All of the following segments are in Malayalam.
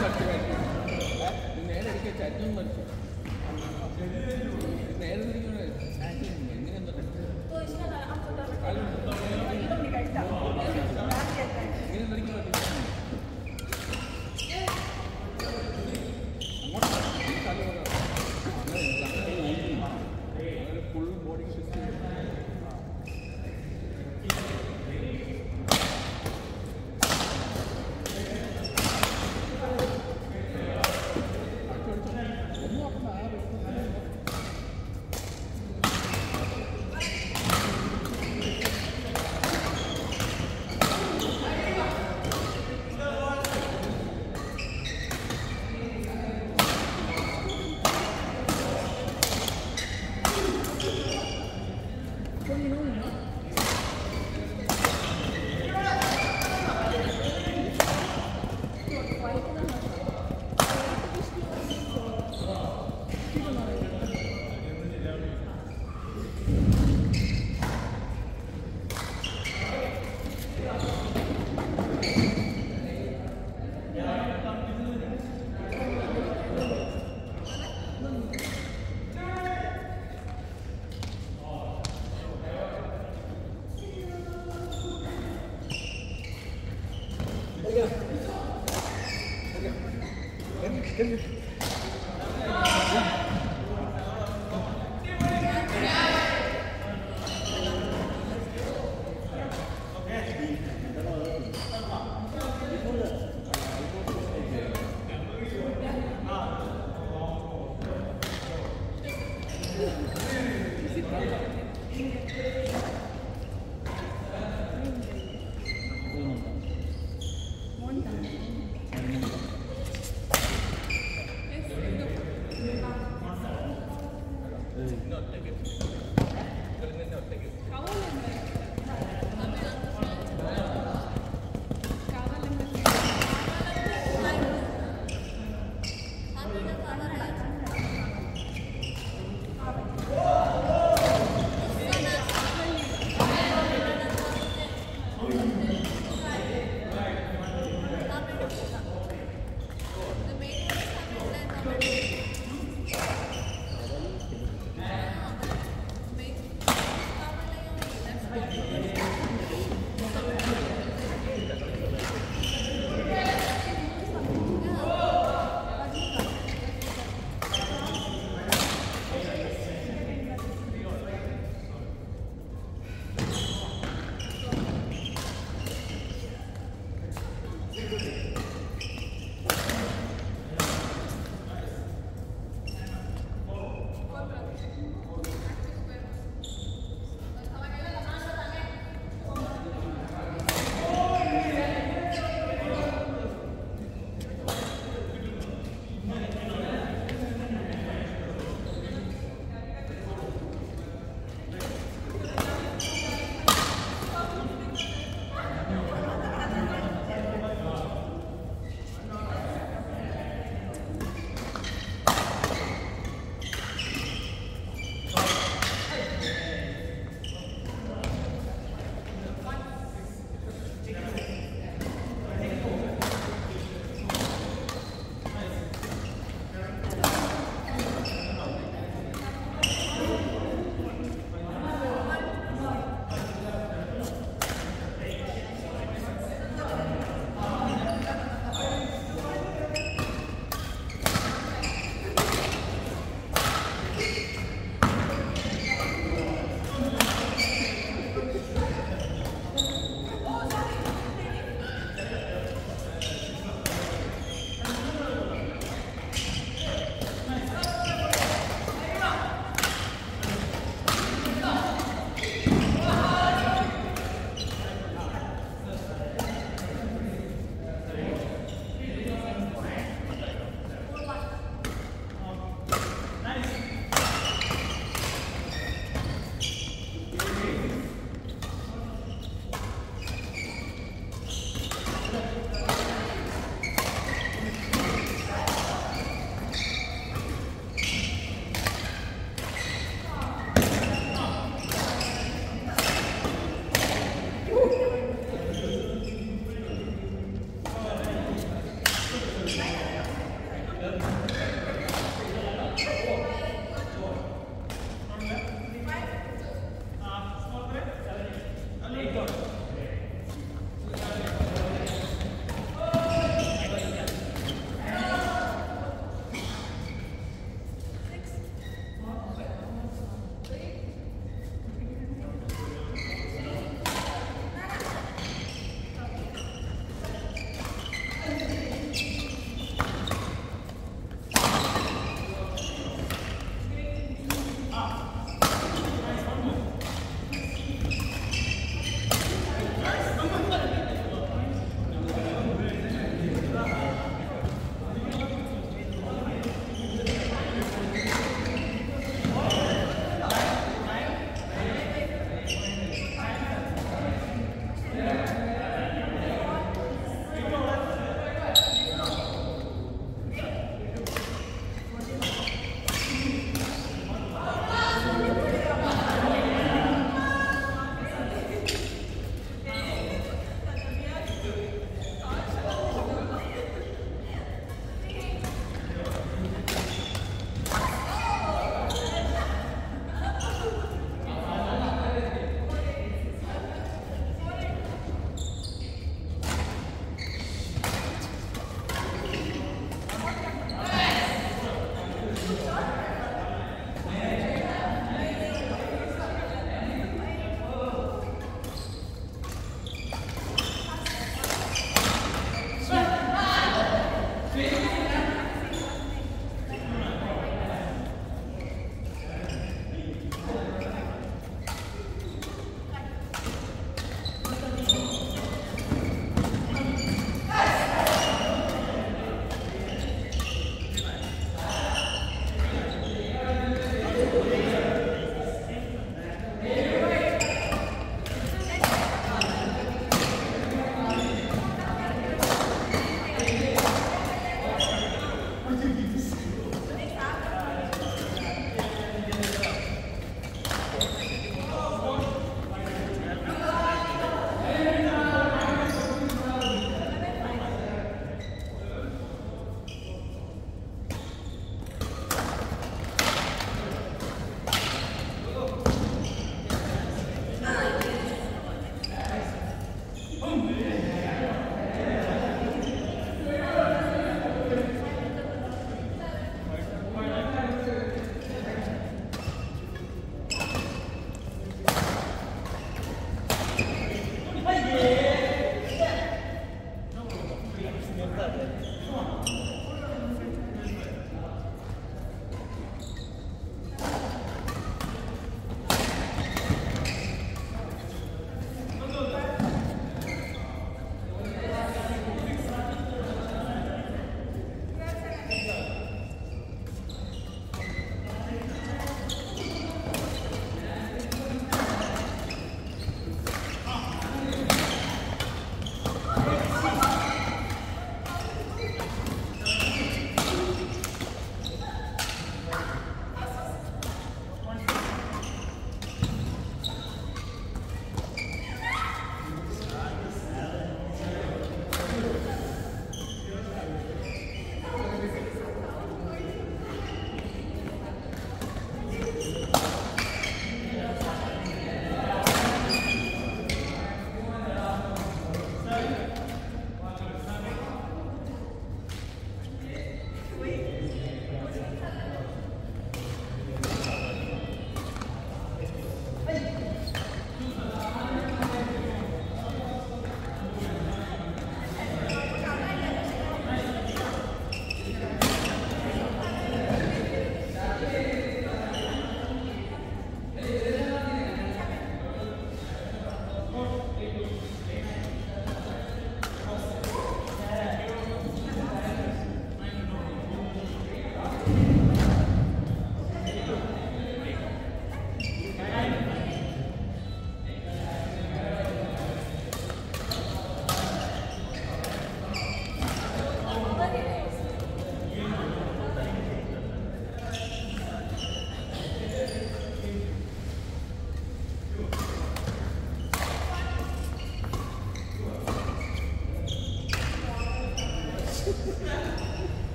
നേരെ നേരെ എങ്ങനെ Give me.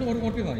ど俺がやっ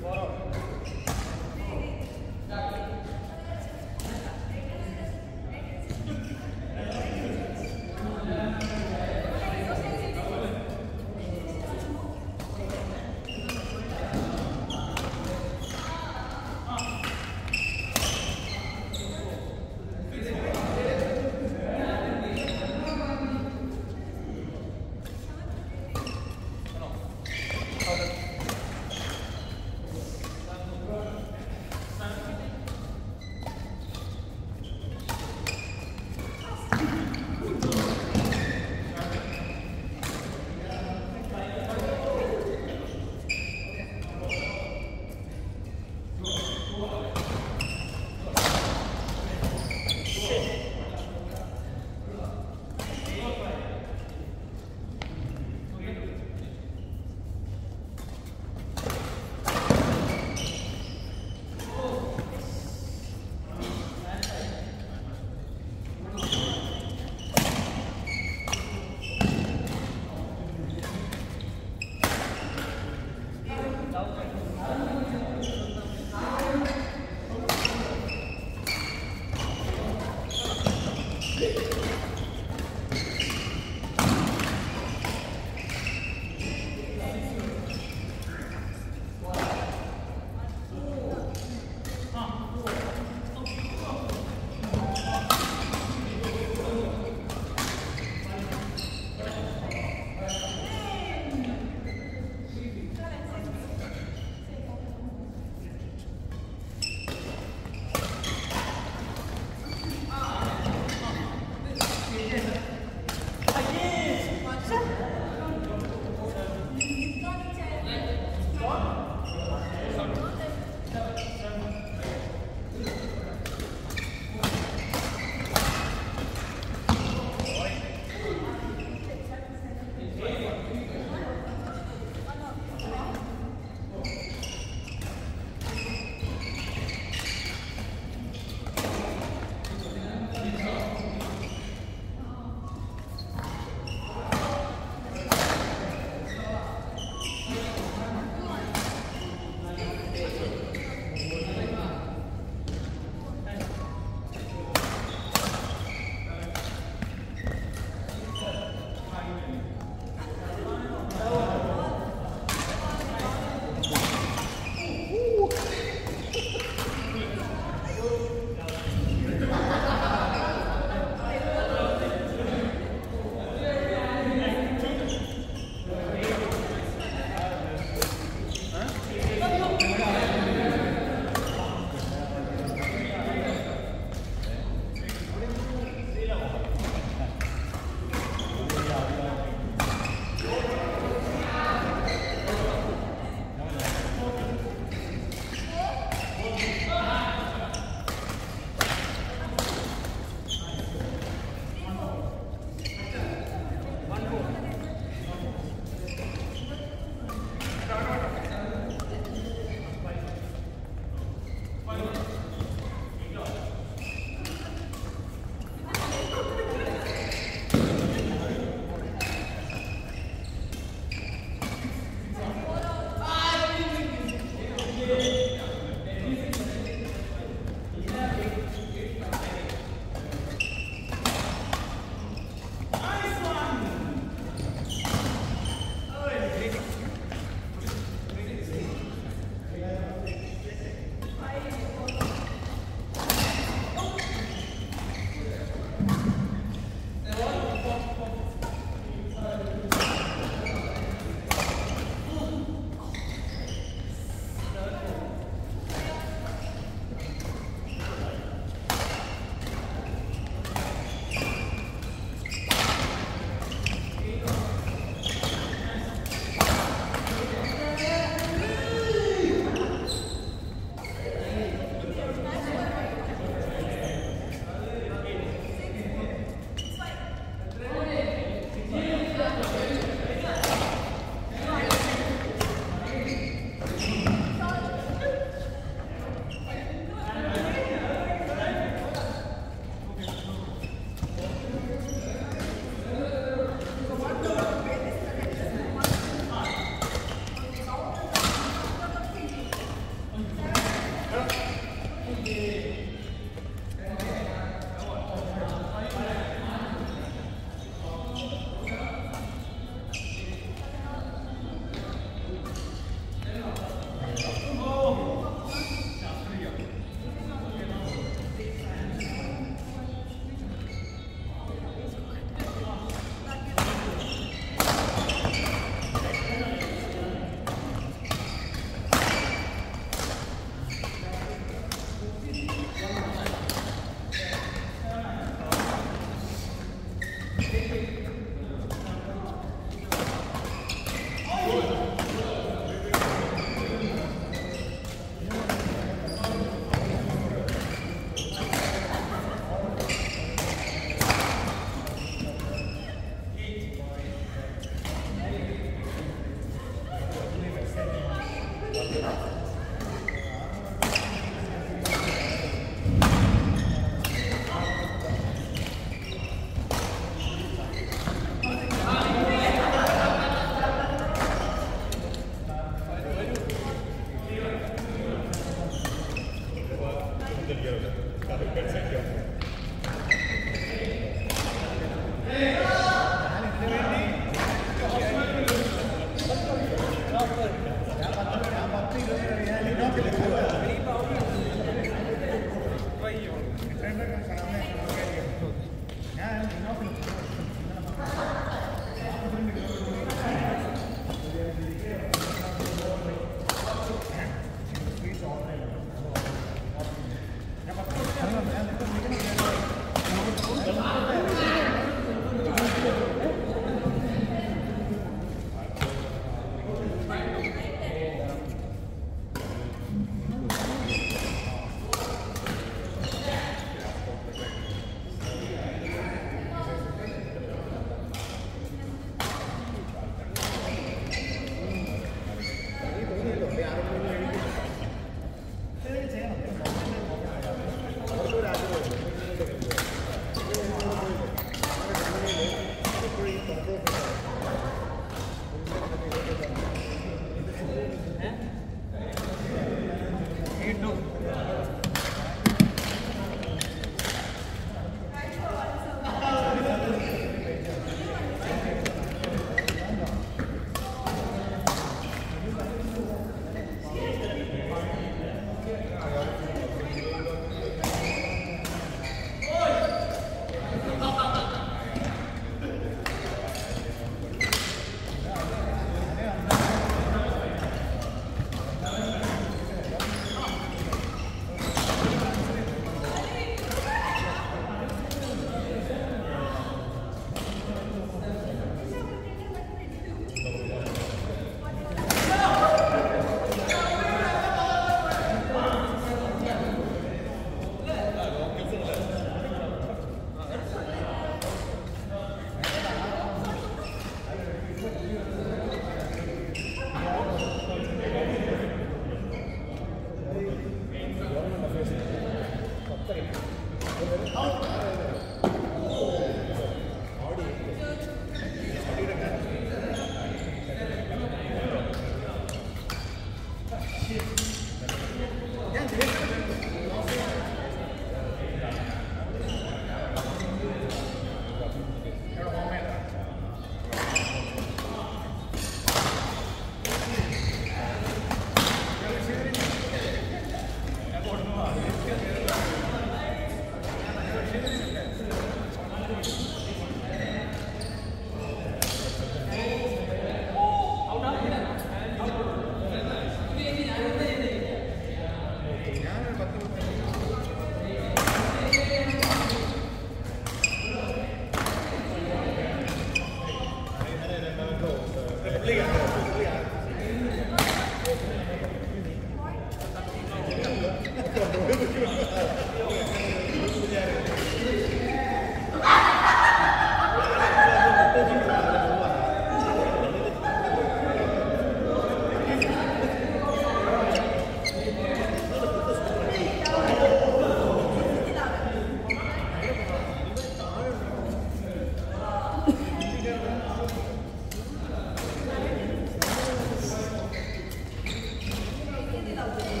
到这里。